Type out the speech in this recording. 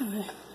看